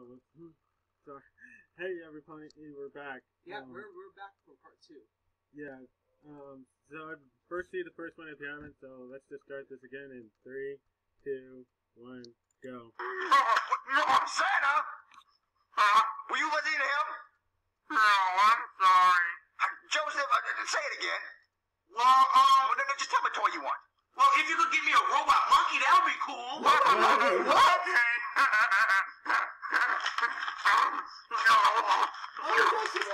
Oh, sorry. Hey, everybody, we're back. Yeah, Um, we're, we're back for part two. Yeah. Um, so I'd first see the first one if you haven't. So let's just start this again in three, two, one, go. Santa? Uh, were you listening to him? No, I'm sorry. Joseph, uh, say it again. Well, um... Well, no, no, just tell me what toy you want. Well, if you could give me a robot monkey, that would be cool.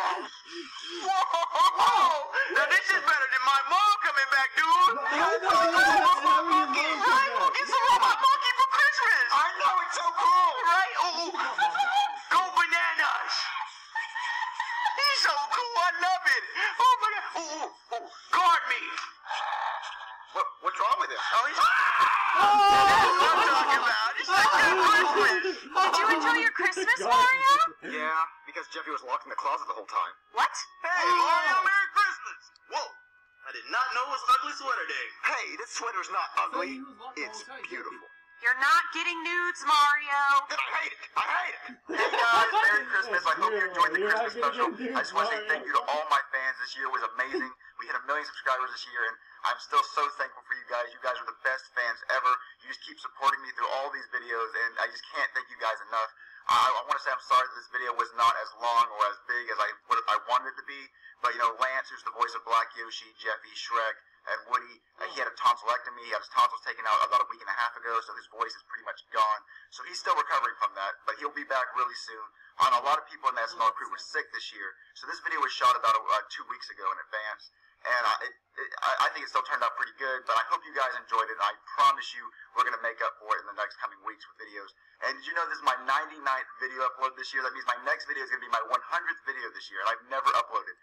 Whoa! Now this is better than my mom coming back, dude. robot monkey. Right? We'll get some robot monkey for Christmas. I know it's so cool. Right? Ooh. Go bananas. He's so cool. I love it. Oh my god. Ooh, ooh, ooh. Guard me. What, what's wrong with him? Oh, he's. That's ah! what I'm talking about. It's like Christmas. Did you enjoy your Christmas, Mario? Yeah, because Jeffy was locked in the closet the whole time. What? Hey, oh. Mario, Merry Christmas! Whoa! I did not know it was Ugly Sweater Day. Hey, this sweater's not ugly. he was locked the It's beautiful. You're not getting nudes, Mario. Then I hate it. I hate it. Hey guys, Merry Christmas. I hope you enjoyed the You're Christmas special. get I just want to say thank you to all my fans. This year was amazing. We hit a million subscribers this year, and I'm still so thankful for you guys. You guys are the best fans ever. You just keep supporting me through all these videos, and I just can't thank you guys enough. I, I want to say I'm sorry that this video was not as long or as big as I what I wanted it to be. But you know, Lance, who's the voice of Black Yoshi, Jeffy, Shrek, and Woody, uh, he had a tonsillectomy. He had his tonsils taken out about a week and a half ago, so his voice is pretty much gone. So he's still recovering from that, but he'll be back really soon. And a lot of people in that small crew were sick this year, so this video was shot about uh, two weeks ago in advance. And I, it, it, I I think it still turned out pretty good, but I hope you guys enjoyed it. And I promise you, we're going to make up for it in the next coming weeks with videos. And did you know this is my 99th video upload this year? That means my next video is going to be my 100th video this year, and I've never uploaded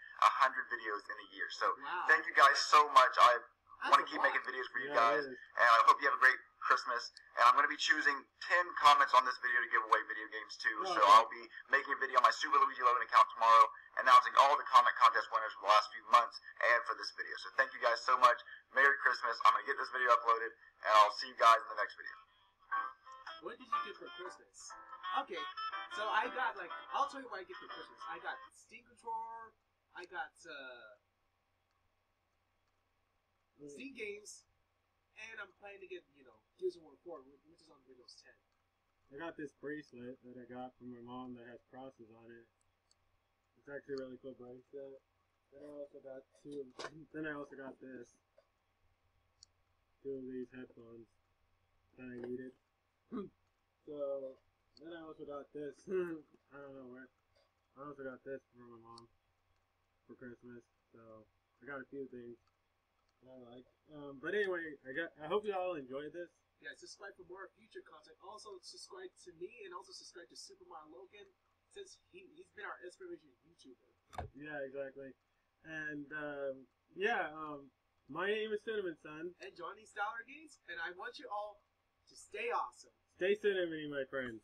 100 videos in a year. So Wow. thank you guys so much. I That's want to keep lot. making videos for you Yeah, guys, and I hope you have a great Christmas. And I'm going to be choosing 10 comments on this video to give away video games too. Oh, so okay. I'll be making a video on my Super Luigi Logan account tomorrow, announcing all the comment contest winners for the last few months and for this video. So thank you guys so much. Merry Christmas. I'm going to get this video uploaded, and I'll see you guys in the next video. What did you get for Christmas? Okay, so I got like I'll tell you what I get for Christmas. I got Steam controller. I got uh, Mm. Steam games, and I'm planning to get you know Gears of War 4, which is on Windows 10. I got this bracelet that I got from my mom that has crosses on it. It's actually a really cool bracelet. Then I also got two. Then I also got this. Two of these headphones that I needed. so then I also got this. I don't know where. I also got this from my mom for Christmas. So I got a few things I like. Um, but anyway, I got. I hope you all enjoyed this. Yeah, subscribe for more future content. Also, subscribe to me and also subscribe to SuperMarioLogan since he, he's been our inspiration YouTuber. Yeah, exactly. And um, yeah, um, my name is Cinnamon Sun. And Johnny Styler Games, and I want you all to stay awesome. Stay cinnamony, my friends.